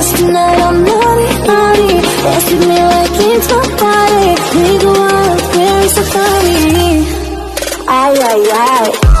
I'm naughty, naughty Dance with me like it's my We go out, we're so funny. Ay, ay, ay